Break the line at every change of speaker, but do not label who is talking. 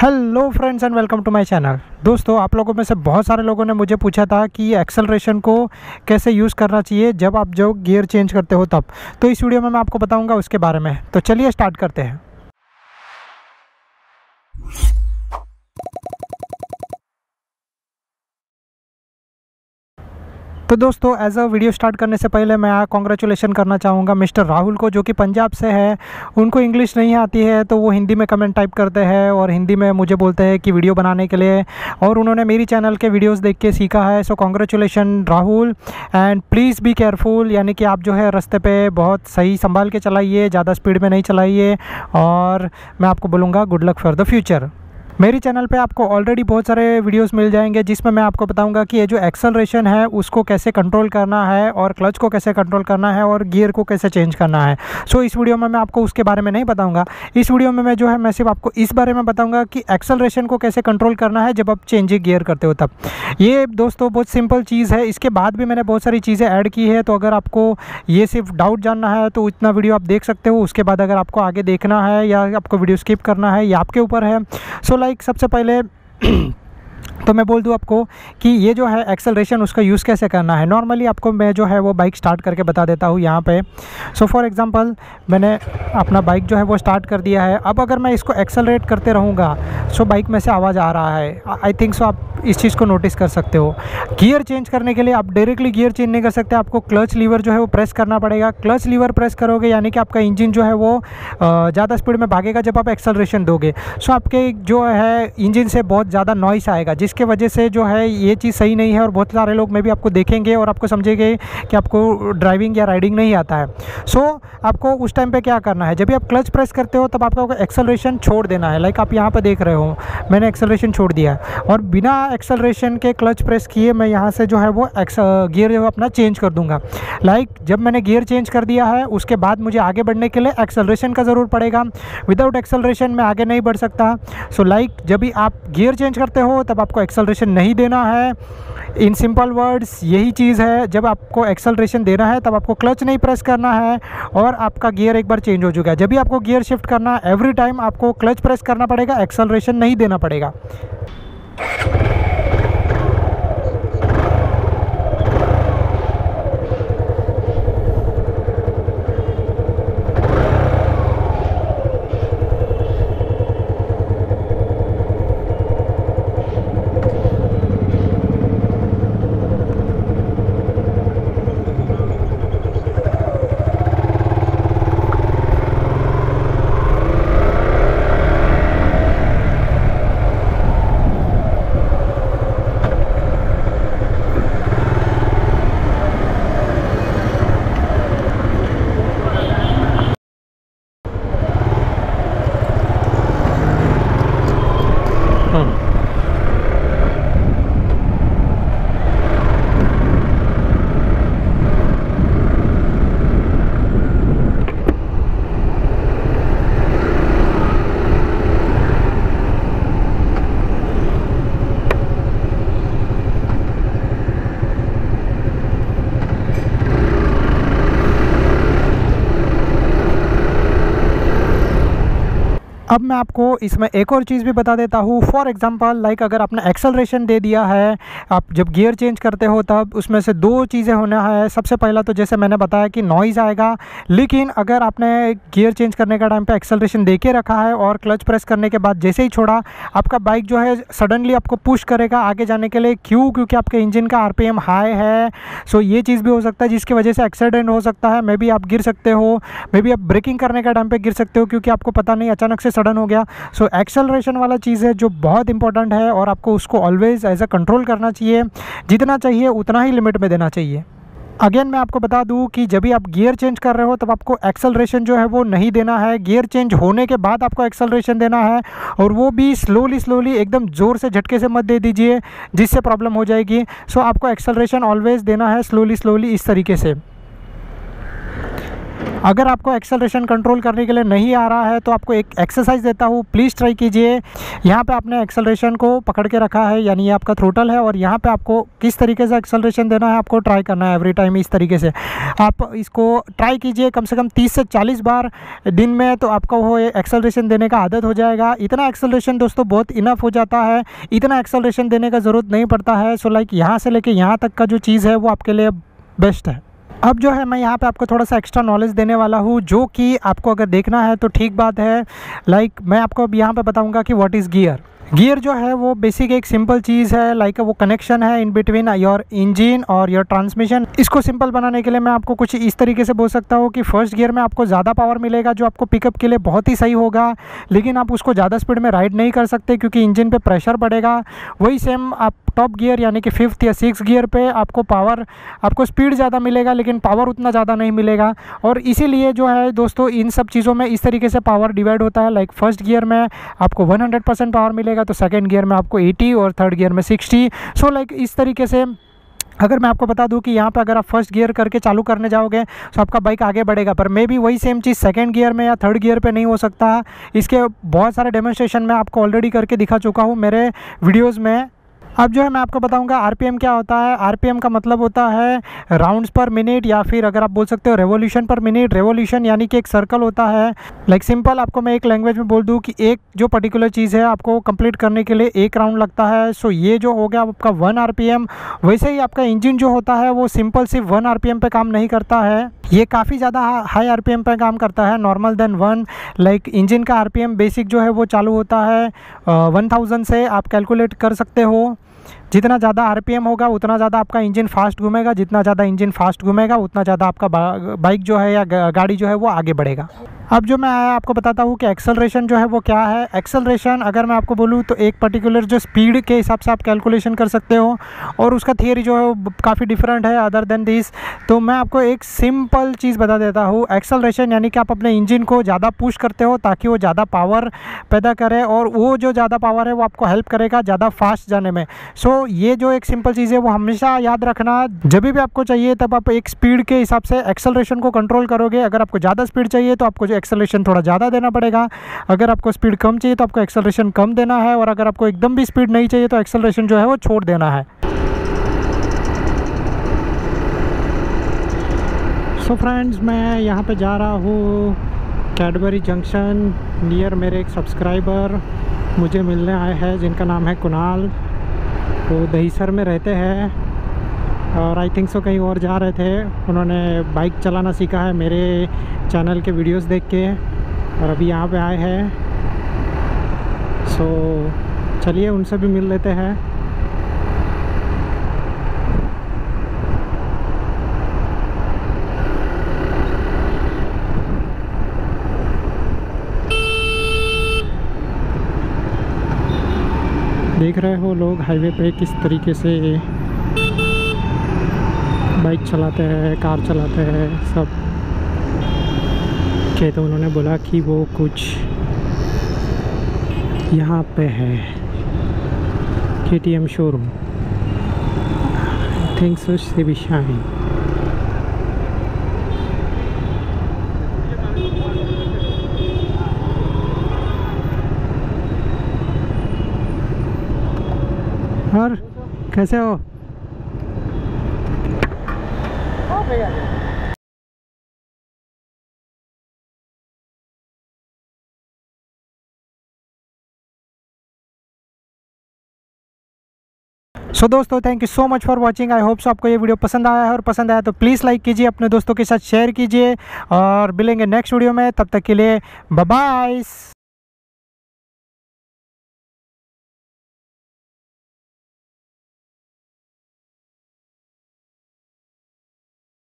Hello friends and welcome to my channel दोस्तों, आप लोगों में से बहुत सारे लोगों ने मुझे पूछा था कि एक्सेलरेशन को कैसे यूज़ करना चाहिए जब आप जो गियर चेंज करते हो तब। तो इस वीडियो में मैं आपको बताऊँगा उसके बारे में। तो चलिए स्टार्ट करते हैं। तो दोस्तों एज अ वीडियो स्टार्ट करने से पहले मैं कॉन्ग्रेचुलेसन करना चाहूँगा मिस्टर राहुल को, जो कि पंजाब से है। उनको इंग्लिश नहीं आती है तो वो हिंदी में कमेंट टाइप करते हैं और हिंदी में मुझे बोलते हैं कि वीडियो बनाने के लिए। और उन्होंने मेरी चैनल के वीडियोस देख के सीखा है so congratulation Rahul. And please be careful यानी कि आप जो है रास्ते पर बहुत सही संभाल के चलाइए, ज़्यादा स्पीड में नहीं चलाइए। और मैं आपको बोलूँगा good luck for the future मेरी चैनल पे आपको ऑलरेडी बहुत सारे वीडियोस मिल जाएँगे जिसमें मैं आपको बताऊँगा कि ये जो एक्सेलरेशन है उसको कैसे कंट्रोल करना है और क्लच को कैसे कंट्रोल करना है और गियर को कैसे चेंज करना है। सो so, इस वीडियो में मैं आपको उसके बारे में नहीं बताऊँगा। इस वीडियो में मैं जो है मैं सिर्फ़ आपको इस बारे में बताऊँगा कि एक्सेलरेशन को कैसे कंट्रोल करना है जब आप चेंजिंग गियर करते हो तब। ये दोस्तों बहुत सिंपल चीज़ है। इसके बाद भी मैंने बहुत सारी चीज़ें ऐड की है तो अगर आपको ये सिर्फ़ डाउट जानना है तो इतना वीडियो आप देख सकते हो। उसके बाद अगर आपको आगे देखना है या आपको वीडियो स्किप करना है ये आपके ऊपर है। सो so, लाइक सबसे पहले तो मैं बोल दूँ आपको कि ये जो है एक्सेलरेशन उसका यूज़ कैसे करना है? नॉर्मली आपको मैं जो है वो बाइक स्टार्ट करके बता देता हूँ यहाँ पे। सो फॉर एग्ज़ाम्पल मैंने अपना बाइक जो है वो स्टार्ट कर दिया है। अब अगर मैं इसको एक्सेलरेट करते रहूँगा सो बाइक में से आवाज़ आ रहा है। आई थिंक सो आप इस चीज़ को नोटिस कर सकते हो। गियर चेंज करने के लिए आप डायरेक्टली गियर चेंज नहीं कर सकते। आपको क्लच लीवर जो है वो प्रेस करना पड़ेगा। क्लच लीवर प्रेस करोगे, यानी कि आपका इंजन जो है वो ज़्यादा स्पीड में भागेगा जब आप एक्सेलरेशन दोगे। सो आपके जो है इंजन से बहुत ज़्यादा नॉइस आएगा, जिसके वजह से जो है ये चीज़ सही नहीं है और बहुत सारे लोग में भी आपको देखेंगे और आपको समझेंगे कि आपको ड्राइविंग या राइडिंग नहीं आता है। सो so, आपको उस टाइम पे क्या करना है? जब भी आप क्लच प्रेस करते हो तब आपको एक्सेलरेशन छोड़ देना है। लाइक आप यहाँ पर देख रहे हो मैंने एक्सेलरेशन छोड़ दिया है। और बिना एक्सेलरेशन के क्लच प्रेस किए मैं यहाँ से जो है वो गियर जो अपना चेंज कर दूँगा। लाइक जब मैंने गियर चेंज कर दिया है उसके बाद मुझे आगे बढ़ने के लिए एक्सेलरेशन का ज़रूर पड़ेगा। विदाउट एक्सेलरेशन में आगे नहीं बढ़ सकता। सो so, लाइक जब भी आप गियर चेंज करते हो तब आपको एक्सेलरेशन नहीं देना है। इन सिंपल वर्ड्स यही चीज़ है, जब आपको एक्सलरेशन देना है, तब आपको क्लच नहीं प्रेस करना है और आपका गियर एक बार चेंज हो चुका है। जब भी आपको गियर शिफ्ट करना है एवरी टाइम आपको क्लच प्रेस करना पड़ेगा एक्सलरेशन नहीं देना पड़ेगा। अब मैं आपको इसमें एक और चीज़ भी बता देता हूँ। फॉर एग्ज़ाम्पल लाइक अगर आपने एक्सेलरेशन दे दिया है, आप जब गियर चेंज करते हो तब उसमें से दो चीज़ें होना है। सबसे पहला तो जैसे मैंने बताया कि नॉइज़ आएगा, लेकिन अगर आपने गियर चेंज करने का टाइम पे एक्सेलरेशन दे के रखा है और क्लच प्रेस करने के बाद जैसे ही छोड़ा, आपका बाइक जो है सडनली आपको पुश करेगा आगे जाने के लिए। क्यों? क्योंकि आपके इंजन का आरपीएम हाई है। सो ये चीज़ भी हो सकता है जिसकी वजह से एक्सीडेंट हो सकता है। मे बी आप गिर सकते हो। मे बी आप ब्रेकिंग करने का टाइम पर गिर सकते हो क्योंकि आपको पता नहीं, अचानक से सडन हो गया। सो so, एक्सेलरेशन वाला चीज़ है जो बहुत इंपॉर्टेंट है और आपको उसको ऑलवेज़ एज अ कंट्रोल करना चाहिए। जितना चाहिए उतना ही लिमिट में देना चाहिए। अगेन मैं आपको बता दूँ कि जब भी आप गियर चेंज कर रहे हो तब आपको एक्सेलरेशन जो है वो नहीं देना है। गियर चेंज होने के बाद आपको एक्सेलरेशन देना है और वो भी स्लोली स्लोली एकदम ज़ोर से झटके से मत दे दीजिए जिससे प्रॉब्लम हो जाएगी। सो so, आपको एक्सेलरेशन ऑलवेज़ देना है स्लोली स्लोली इस तरीके से। अगर आपको एक्सेलरेशन कंट्रोल करने के लिए नहीं आ रहा है तो आपको एक एक्सरसाइज देता हूँ। प्लीज़ ट्राई कीजिए। यहाँ पे आपने एक्सेलरेशन को पकड़ के रखा है, यानी ये आपका थ्रोटल है, और यहाँ पे आपको किस तरीके से एक्सेलरेशन देना है, आपको ट्राई करना है एवरी टाइम इस तरीके से। आप इसको ट्राई कीजिए कम से कम 30 से 40 बार दिन में तो आपको वो एक्सेलरेशन देने का आदत हो जाएगा। इतना एक्सेलरेशन दोस्तों बहुत इनफ हो जाता है। इतना एक्सेलरेशन देने का ज़रूरत नहीं पड़ता है। सो लाइक यहाँ से लेके यहाँ तक का जो चीज़ है, वो आपके लिए बेस्ट है। अब जो है मैं यहाँ पे आपको थोड़ा सा एक्स्ट्रा नॉलेज देने वाला हूँ जो कि आपको अगर देखना है तो ठीक बात है। लाइक like, मैं आपको अब यहाँ पे बताऊँगा कि व्हाट इज़ गियर गियर जो है वो बेसिक एक सिंपल चीज़ है लाइक वो कनेक्शन है इन बिटवीन योर इंजन और योर ट्रांसमिशन इसको सिंपल बनाने के लिए मैं आपको कुछ इस तरीके से बोल सकता हूँ कि फ़र्स्ट गियर में आपको ज़्यादा पावर मिलेगा जो आपको पिकअप के लिए बहुत ही सही होगा, लेकिन आप उसको ज़्यादा स्पीड में राइड नहीं कर सकते क्योंकि इंजन पर प्रेशर बढ़ेगा। वही सेम आप टॉप गियर यानी कि फिफ्थ या सिक्स गियर पे आपको पावर आपको स्पीड ज़्यादा मिलेगा, लेकिन पावर उतना ज़्यादा नहीं मिलेगा। और इसीलिए जो है दोस्तों, इन सब चीज़ों में इस तरीके से पावर डिवाइड होता है। लाइक फ़र्स्ट गियर में आपको 100 परसेंट पावर मिलेगा तो सेकेंड गियर में आपको एटी और थर्ड गियर में 60 सो लाइक इस तरीके से अगर मैं आपको बता दूँ कि यहाँ पे अगर आप फ़र्स्ट गियर करके चालू करने जाओगे तो आपका बाइक आगे बढ़ेगा। पर मे भी वही सेम चीज़ सेकेंड गियर में या थर्ड गियर पे नहीं हो सकता। इसके बहुत सारे डेमोन्स्ट्रेशन मैं आपको ऑलरेडी करके दिखा चुका हूँ। मेरे वीडियोज़ में अब जो है मैं आपको बताऊँगा आरपीएम क्या होता है? आरपीएम का मतलब होता है राउंड्स पर मिनट या फिर अगर आप बोल सकते हो रेवोल्यूशन पर मिनट रेवोल्यूशन यानी कि एक सर्कल होता है। लाइक सिंपल आपको मैं एक लैंग्वेज में बोल दूँ कि एक जो पर्टिकुलर चीज़ है आपको कंप्लीट करने के लिए एक राउंड लगता है। सो ये जो हो गया आपका वन आर वैसे ही आपका इंजन जो होता है वो सिंपल सिर्फ़ वन आर पे काम नहीं करता है। ये काफ़ी ज़्यादा हाई आरपीएम पे काम करता है normal then one like engine का आरपीएम बेसिक जो है वो चालू होता है वन थाउज़ेंड से आप कैलकुलेट कर सकते हो। जितना ज़्यादा आरपीएम होगा, उतना ज़्यादा आपका इंजन फास्ट घूमेगा। जितना ज़्यादा इंजन फास्ट घूमेगा, उतना ज़्यादा आपका बाइक जो है या गाड़ी जो है वो आगे बढ़ेगा। अब जो मैं आपको बताता हूँ कि एक्सेलरेशन जो है वो क्या है। एक्सेलरेशन अगर मैं आपको बोलूँ तो एक पर्टिकुलर जो स्पीड के हिसाब से आप कैलकुलेशन कर सकते हो और उसका थियरी जो है काफ़ी डिफरेंट है अदर देन दिस तो मैं आपको एक सिंपल चीज़ बता देता हूँ। एक्सेलरेशन यानी कि आप अपने इंजन को ज़्यादा पुश करते हो ताकि वो ज़्यादा पावर पैदा करे और वो जो ज़्यादा पावर है वो आपको हेल्प करेगा ज़्यादा फास्ट जाने में। सो ये जो एक सिंपल चीज़ है, वो हमेशा याद रखना। जब भी आपको चाहिए, तब आप एक स्पीड के हिसाब से एक्सेलरेशन को कंट्रोल करोगे। अगर आपको ज़्यादा स्पीड चाहिए तो आपको जो एक्सेलरेशन थोड़ा ज़्यादा देना पड़ेगा। अगर आपको स्पीड कम चाहिए तो आपको एक्सेलरेशन कम देना है। और अगर आपको एकदम भी स्पीड नहीं चाहिए तो एक्सेलरेशन जो है, वो छोड़ देना है। सो so फ्रेंड्स मैं यहाँ पे जा रहा हूँ। कैडबरी जंक्शन नियर मेरे एक सब्सक्राइबर मुझे मिलने आए हैं, जिनका नाम है कुणाल। वो दहीसर में रहते हैं। और आई थिंक सो कहीं और जा रहे थे। उन्होंने बाइक चलाना सीखा है मेरे चैनल के वीडियोस देख के। और अभी यहाँ पे आए हैं। सो चलिए उनसे भी मिल लेते हैं। देख रहे हो लोग, हाईवे पे किस तरीके से बाइक चलाते हैं, कार चलाते हैं, सब। के तो उन्होंने बोला कि वो कुछ यहाँ पे है। K T M showroom thinks से भी शाही और कैसे हो? सो so, दोस्तों thank you so much for watching I hope so आपको ये वीडियो पसंद आया है और पसंद आया तो प्लीज़ लाइक कीजिए अपने दोस्तों के साथ शेयर कीजिए और मिलेंगे नेक्स्ट वीडियो में. तब तक के लिए बाय